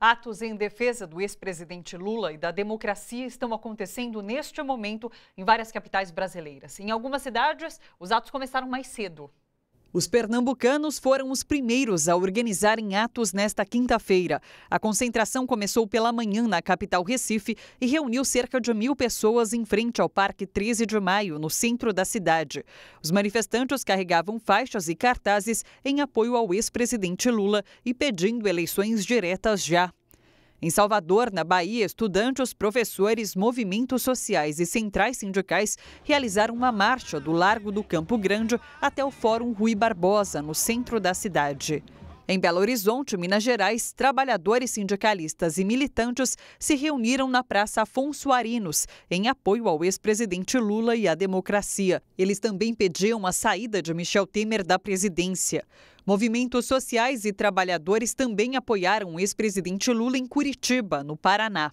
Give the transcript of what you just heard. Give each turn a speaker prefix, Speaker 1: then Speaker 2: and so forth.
Speaker 1: Atos em defesa do ex-presidente Lula e da democracia estão acontecendo neste momento em várias capitais brasileiras. Em algumas cidades, os atos começaram mais cedo.
Speaker 2: Os pernambucanos foram os primeiros a organizarem atos nesta quinta-feira. A concentração começou pela manhã na capital Recife e reuniu cerca de mil pessoas em frente ao Parque 13 de Maio, no centro da cidade. Os manifestantes carregavam faixas e cartazes em apoio ao ex-presidente Lula e pedindo eleições diretas já. Em Salvador, na Bahia, estudantes, professores, movimentos sociais e centrais sindicais realizaram uma marcha do Largo do Campo Grande até o Fórum Rui Barbosa, no centro da cidade. Em Belo Horizonte, Minas Gerais, trabalhadores sindicalistas e militantes se reuniram na Praça Afonso Arinos, em apoio ao ex-presidente Lula e à democracia. Eles também pediam a saída de Michel Temer da presidência. Movimentos sociais e trabalhadores também apoiaram o ex-presidente Lula em Curitiba, no Paraná.